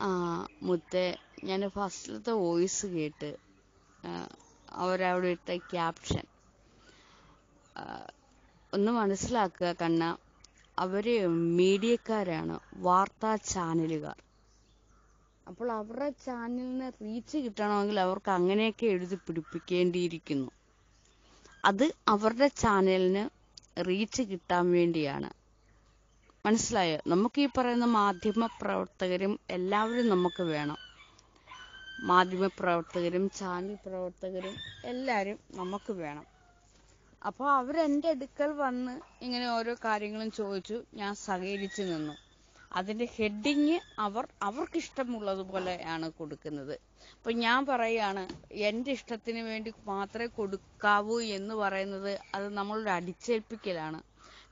ആ മുത്തേ ഞാൻ ഫസ്റ്റിലത്തെ വോയിസ് കേട്ട് അവരവിടെ ഇട്ട ക്യാപ്ഷൻ. ഒന്ന് മനസ്സിലാക്കുക കണ്ണ അവർ മീഡിയക്കാരാണ് വാർത്താ ചാനലുകാർ. അപ്പോൾ അവരുടെ ചാനലിന് റീച്ച് കിട്ടണമെങ്കിൽ അവർക്ക് അങ്ങനെയൊക്കെ എഴുതി പിടിപ്പിക്കേണ്ടിയിരിക്കുന്നു. അത് അവരുടെ ചാനലിന് റീച്ച് കിട്ടാൻ വേണ്ടിയാണ്. മനസ്സിലായോ? നമുക്ക് ഈ പറയുന്ന മാധ്യമ പ്രവർത്തകരും എല്ലാവരും നമുക്ക് വേണം. മാധ്യമ പ്രവർത്തകരും ചാനൽ പ്രവർത്തകരും എല്ലാവരും നമുക്ക് വേണം. അപ്പോൾ അവരെന്റെ അടുക്കൽ വന്ന് ഇങ്ങനെ ഓരോ കാര്യങ്ങളും ചോദിച്ചു ഞാൻ സഹകരിച്ചു നിന്നു. അതിന്റെ ഹെഡിങ് അവർ ഇഷ്ടമുള്ളതുപോലെയാണ് കൊടുക്കുന്നത്. അപ്പൊ ഞാൻ പറയാണ് എന്റെ ഇഷ്ടത്തിന് വേണ്ടി മാത്രമേ കൊടുക്കാവൂ എന്ന് പറയുന്നത് അത് നമ്മളൊരു അടിച്ചേൽപ്പിക്കലാണ്.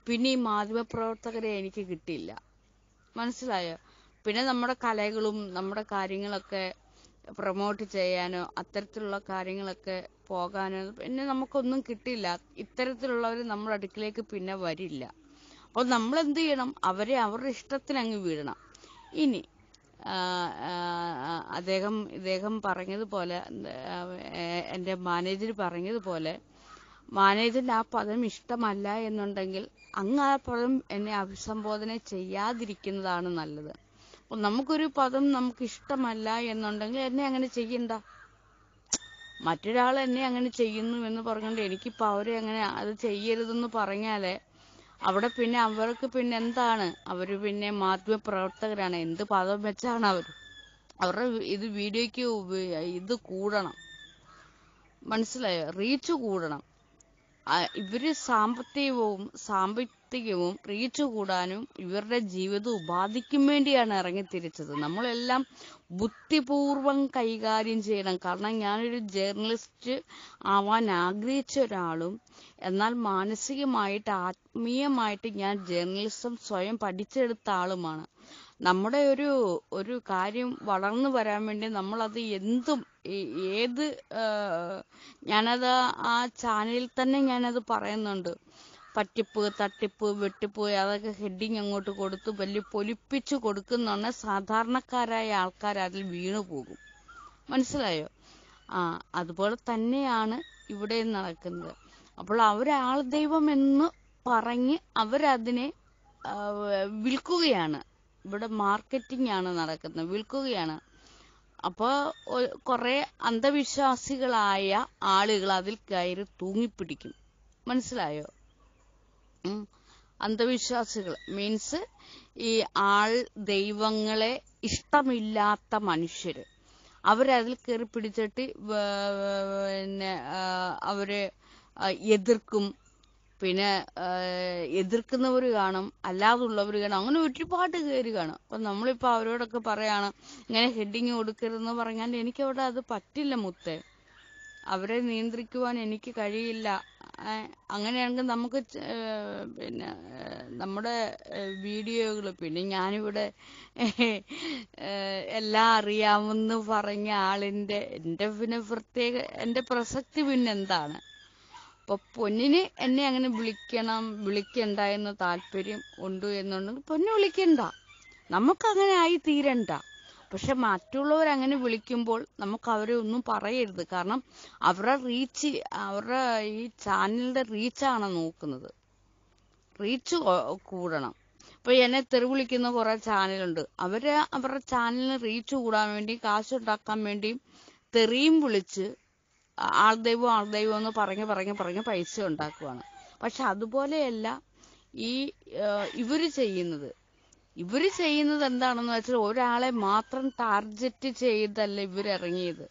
പിന്നെ ഈ മാധ്യമപ്രവർത്തകരെ എനിക്ക് കിട്ടിയില്ല. മനസ്സിലായോ? പിന്നെ നമ്മുടെ കലകളും നമ്മുടെ കാര്യങ്ങളൊക്കെ പ്രൊമോട്ട് ചെയ്യാനോ അത്തരത്തിലുള്ള കാര്യങ്ങളൊക്കെ പോകാനോ പിന്നെ നമുക്കൊന്നും കിട്ടില്ല ഇത്തരത്തിലുള്ളവർ നമ്മുടെ അടുക്കിലേക്ക് പിന്നെ വരില്ല. അപ്പോൾ നമ്മൾ എന്ത് ചെയ്യണം? അവരെ അവരുടെ ഇഷ്ടത്തിന് അങ്ങ് വിടണം. ഇനി അദ്ദേഹം ഇദ്ദേഹം പറഞ്ഞതുപോലെ എന്റെ മാനേജർ പറഞ്ഞതുപോലെ മാനേജറിന് ആ പദം ഇഷ്ടമല്ല എന്നുണ്ടെങ്കിൽ അങ്ങ് ആ എന്നെ അഭിസംബോധന ചെയ്യാതിരിക്കുന്നതാണ് നല്ലത്. അപ്പൊ നമുക്കൊരു പദം നമുക്ക് ഇഷ്ടമല്ല എന്നുണ്ടെങ്കിൽ എന്നെ അങ്ങനെ ചെയ്യണ്ട. മറ്റൊരാൾ എന്നെ അങ്ങനെ ചെയ്യുന്നു എന്ന് പറഞ്ഞുകൊണ്ട് എനിക്കിപ്പോ അവരെ അങ്ങനെ അത് ചെയ്യരുതെന്ന് പറഞ്ഞാലേ അവിടെ പിന്നെ അവർക്ക് പിന്നെ എന്താണ്? അവർ പിന്നെ മാധ്യമ പ്രവർത്തകരാണ് എന്ത് പദം വെച്ചാണ് അവർ അവരുടെ ഇത് വീഡിയോയ്ക്ക് ഇത് കൂടണം. മനസ്സിലായോ? റീച്ച് കൂടണം. ഇവർ സാമ്പത്തികവും സാമ്പത്തികവും റീച്ച് കൂടാനും ഇവരുടെ ജീവിത ഉപാധിക്കും വേണ്ടിയാണ് ഇറങ്ങി ഇറങ്ങിത്തിരിച്ചത്. നമ്മളെല്ലാം ബുദ്ധിപൂർവം കൈകാര്യം ചെയ്യണം. കാരണം ഞാനൊരു ജേർണലിസ്റ്റ് ആവാൻ ആഗ്രഹിച്ച ഒരാളും എന്നാൽ മാനസികമായിട്ട് ആത്മീയമായിട്ട് ഞാൻ ജേർണലിസം സ്വയം പഠിച്ചെടുത്ത ആളുമാണ്. നമ്മുടെ ഒരു ഒരു കാര്യം വളർന്നു വരാൻ വേണ്ടി നമ്മളത് എന്തും ഏത് ഞാനത് ആ ചാനലിൽ തന്നെ ഞാനത് പറയുന്നുണ്ട്. പറ്റിപ്പ് തട്ടിപ്പ് വെട്ടിപ്പ് അതൊക്കെ ഹെഡിങ് അങ്ങോട്ട് കൊടുത്ത് വലിയ പൊലിപ്പിച്ചു കൊടുക്കുന്നുണ്ട് സാധാരണക്കാരായ ആൾക്കാർ അതിൽ വീണു പോകും. മനസ്സിലായോ? ആ അതുപോലെ തന്നെയാണ് ഇവിടെ നടക്കുന്നത്. അപ്പോൾ അവരാൾ ദൈവം എന്ന് പറഞ്ഞ് അവരതിനെ വിൽക്കുകയാണ്. ഇവിടെ മാർക്കറ്റിംഗ് ആണ് നടക്കുന്നത് വിൽക്കുകയാണ്. അപ്പോൾ കുറേ അന്ധവിശ്വാസികളായ ആളുകൾ അതിൽ കയറി തൂങ്ങിപ്പിടിക്കും. മനസ്സിലായോ? അന്ധവിശ്വാസികൾ. മീൻസ് ഈ ആൾ ദൈവങ്ങളെ ഇഷ്ടമില്ലാത്ത മനുഷ്യര്. അവരതിൽ കയറി പിടിച്ചിട്ട് പിന്നെ അവർ എതിർക്കും. പിന്നെ എതിർക്കുന്നവർ കാണും അല്ലാതുള്ളവർ കാണും. അങ്ങനെ ഒരുപാട് പേര് കാണും. അപ്പൊ നമ്മളിപ്പോ അവരോടൊക്കെ പറയാണ് ഇങ്ങനെ ഹെഡിങ് കൊടുക്കരുതെന്ന് പറഞ്ഞാൽ എനിക്ക് അവിടെ അത് പറ്റില്ല മുത്തേ. അവരെ നിയന്ത്രിക്കുവാൻ എനിക്ക് കഴിയില്ല. അങ്ങനെയാണെങ്കിൽ നമുക്ക് പിന്നെ നമ്മുടെ വീഡിയോകൾ പിന്നെ ഞാനിവിടെ എല്ലാം അറിയാമെന്ന് പറഞ്ഞ ആളിന്റെ എന്റെ പിന്നെ പ്രത്യേക എന്റെ പ്രസക്തി പിന്നെ എന്താണ് അപ്പൊ പൊന്നിന് എന്നെ അങ്ങനെ വിളിക്കണം വിളിക്കണ്ട എന്ന് താല്പര്യം ഉണ്ട് എന്നുണ്ടെങ്കിൽ പൊന്നു വിളിക്കണ്ട. നമുക്കങ്ങനെ ആയി തീരണ്ട. പക്ഷെ മറ്റുള്ളവർ അങ്ങനെ വിളിക്കുമ്പോൾ നമുക്ക് അവരെ ഒന്നും പറയരുത്. കാരണം അവരുടെ റീച്ച് അവരുടെ ഈ ചാനലിന്റെ റീച്ചാണ് നോക്കുന്നത്. റീച്ച് കൂടണം. ഇപ്പൊ എന്നെ തെറി വിളിക്കുന്ന കുറെ ചാനലുണ്ട് അവർ അവരുടെ ചാനലിന് റീച്ച് കൂടാൻ വേണ്ടി കാശുണ്ടാക്കാൻ വേണ്ടി തെറിയും വിളിച്ച് ആൾദൈവം ആൾദൈവം എന്ന് പറഞ്ഞ് പറഞ്ഞ് പറഞ്ഞ് പൈസ ഉണ്ടാക്കുവാണ്. പക്ഷെ അതുപോലെയല്ല ഈ ഇവർ ചെയ്യുന്നത്. ഇവർ ചെയ്യുന്നത് എന്താണെന്ന് വെച്ചാൽ ഒരാളെ മാത്രം ടാർഗറ്റ് ചെയ്തല്ല ഇവരിറങ്ങിയത്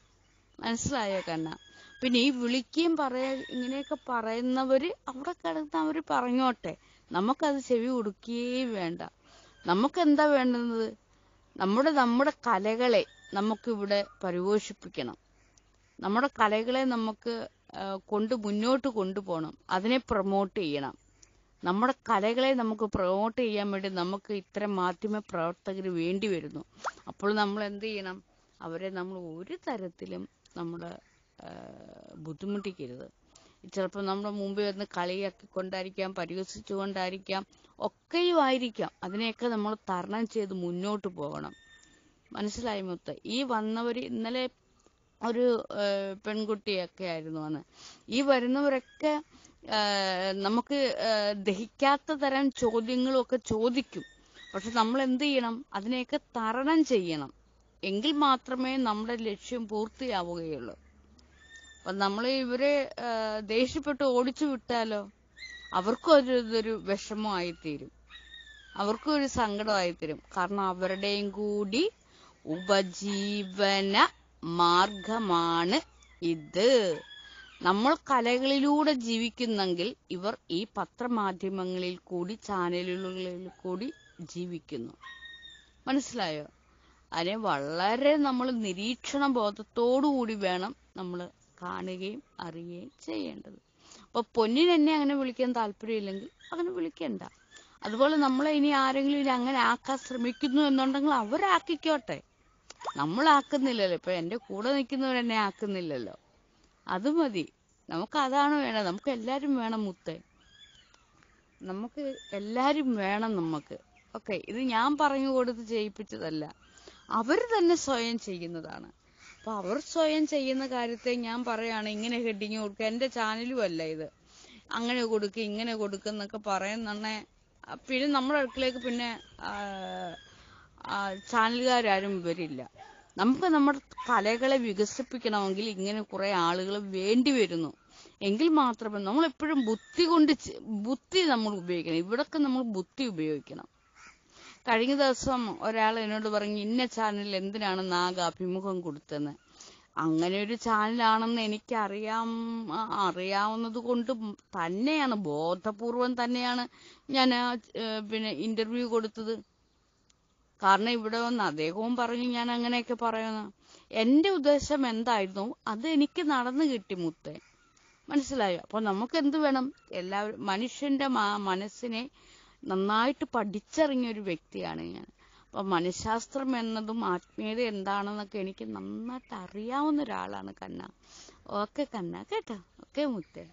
മനസ്സിലായോ കന്ന പിന്നെ ഈ വിളിക്കുകയും പറയാ ഇങ്ങനെയൊക്കെ പറയുന്നവര് അവിടെ കിടന്ന് അവർ പറഞ്ഞോട്ടെ. നമുക്കത് ചെവി കൊടുക്കുകയും വേണ്ട. നമുക്ക് എന്താ വേണ്ടുന്നത്? നമ്മുടെ നമ്മുടെ കലകളെ നമുക്കിവിടെ പരിപോഷിപ്പിക്കണം. നമ്മുടെ കലകളെ നമുക്ക് കൊണ്ട് മുന്നോട്ട് കൊണ്ടുപോകണം. അതിനെ പ്രൊമോട്ട് ചെയ്യണം. നമ്മുടെ കലകളെ നമുക്ക് പ്രൊമോട്ട് ചെയ്യാൻ വേണ്ടി നമുക്ക് ഇത്തരം മാധ്യമ പ്രവർത്തകർ വേണ്ടി വരുന്നു. അപ്പോൾ നമ്മൾ എന്ത് ചെയ്യണം? അവരെ നമ്മൾ ഒരു തരത്തിലും നമ്മൾ ബുദ്ധിമുട്ടിക്കരുത്. ചിലപ്പോൾ നമ്മുടെ മുമ്പിൽ വന്ന് കളിയാക്കിക്കൊണ്ടായിരിക്കാം പരിഹസിച്ചുകൊണ്ടായിരിക്കാം ഒക്കെയും ആയിരിക്കാം. അതിനെയൊക്കെ നമ്മൾ തരണം ചെയ്ത് മുന്നോട്ട് പോകണം. മനസ്സിലായി മുത്ത്? ഈ വന്നവർ ഇന്നലെ ഒരു പെൺകുട്ടിയൊക്കെ ആയിരുന്നു അന്ന്. ഈ വരുന്നവരൊക്കെ നമുക്ക് ദഹിക്കാത്ത തരം ചോദ്യങ്ങളും ഒക്കെ ചോദിക്കും. പക്ഷെ നമ്മൾ എന്ത് ചെയ്യണം? അതിനെയൊക്കെ തരണം ചെയ്യണം. എങ്കിൽ മാത്രമേ നമ്മുടെ ലക്ഷ്യം പൂർത്തിയാവുകയുള്ളൂ. അപ്പൊ നമ്മൾ ഇവരെ ദേഷ്യപ്പെട്ട് ഓടിച്ചു വിട്ടാലോ? അവർക്കും ഒരു ഇതൊരു വിഷമമായി തീരും അവർക്കും ഒരു സങ്കടമായി തീരും കാരണം അവരുടെയും കൂടി ഉപജീവന മാർഗമാണ് ഇത്. നമ്മൾ കലകളിലൂടെ ജീവിക്കുന്നെങ്കിൽ ഇവർ ഈ പത്രമാധ്യമങ്ങളിൽ കൂടി ചാനലുകളിൽ കൂടി ജീവിക്കുന്നു. മനസ്സിലായോ? അതിനെ വളരെ നമ്മൾ നിരീക്ഷണ കൂടി വേണം നമ്മൾ കാണുകയും അറിയുകയും ചെയ്യേണ്ടത്. അപ്പൊ പൊന്നിനെന്നെ അങ്ങനെ വിളിക്കാൻ താല്പര്യമില്ലെങ്കിൽ അങ്ങനെ വിളിക്കണ്ട. അതുപോലെ നമ്മളെ ഇനി ആരെങ്കിലും ഇനി അങ്ങനെ ആക്കാൻ ശ്രമിക്കുന്നു എന്നുണ്ടെങ്കിൽ അവരാക്കിക്കോട്ടെ. നമ്മളാക്കുന്നില്ലല്ലോ. ഇപ്പൊ എന്റെ കൂടെ നിൽക്കുന്നവർ എന്നെ ആക്കുന്നില്ലല്ലോ. അത് മതി. നമുക്ക് അതാണ് വേണ്ടത്. നമുക്ക് എല്ലാരും വേണം മുത്തേ. നമുക്ക് എല്ലാരും വേണം നമുക്ക്. ഓക്കെ ഇത് ഞാൻ പറഞ്ഞു കൊടുത്ത് ചെയ്യിപ്പിച്ചതല്ല. അവർ തന്നെ സ്വയം ചെയ്യുന്നതാണ്. അപ്പൊ അവർ സ്വയം ചെയ്യുന്ന കാര്യത്തെ ഞാൻ പറയാണ് ഇങ്ങനെ ഹെഡിങ് കൊടുക്കുക. എന്റെ ചാനലും അല്ല ഇത്. അങ്ങനെ കൊടുക്കുക ഇങ്ങനെ കൊടുക്കുന്നൊക്കെ പറയുന്നുണ്ടെ പിന്നെ നമ്മുടെ അടുക്കളേക്ക് പിന്നെ ചാനലുകാരും ഇവരില്ല. നമുക്ക് നമ്മുടെ കലകളെ വികസിപ്പിക്കണമെങ്കിൽ ഇങ്ങനെ കുറെ ആളുകൾ വേണ്ടി വരുന്നു. എങ്കിൽ മാത്രമേ നമ്മൾ എപ്പോഴും ബുദ്ധി കൊണ്ട് ബുദ്ധി നമ്മൾ ഉപയോഗിക്കണം. ഇവിടൊക്കെ നമ്മൾ ബുദ്ധി ഉപയോഗിക്കണം. കഴിഞ്ഞ ദിവസം ഒരാൾ എന്നോട് പറഞ്ഞു ഇന്ന ചാനലിൽ എന്തിനാണ് നാഗ അഭിമുഖം കൊടുത്തതെന്ന് അങ്ങനെ ഒരു ചാനലാണെന്ന് എനിക്കറിയാം അറിയാം അറിയാവുന്നത് കൊണ്ട് തന്നെയാണ്. ബോധപൂർവം തന്നെയാണ് ഞാൻ പിന്നെ ഇന്റർവ്യൂ കൊടുത്തത്. കാരണം ഇവിടെ വന്ന് അദ്ദേഹവും പറഞ്ഞു ഞാൻ അങ്ങനെയൊക്കെ പറയുന്നു. എന്റെ ഉദ്ദേശം എന്തായിരുന്നു? അത് എനിക്ക് നടന്നു കിട്ടി മുത്തേ. മനസ്സിലായോ? അപ്പൊ നമുക്ക് എന്ത് വേണം? എല്ലാവരും മനുഷ്യന്റെ മനസ്സിനെ നന്നായിട്ട് പഠിച്ചറിഞ്ഞ ഒരു വ്യക്തിയാണ് ഞാൻ. അപ്പൊ മനഃശാസ്ത്രം എന്നതും ആത്മീയത എന്താണെന്നൊക്കെ എനിക്ക് നന്നായിട്ട് അറിയാവുന്ന ഒരാളാണ് കണ്ണ. ഓക്കെ കണ്ണ കേട്ടോ? ഓക്കെ മുത്തേ.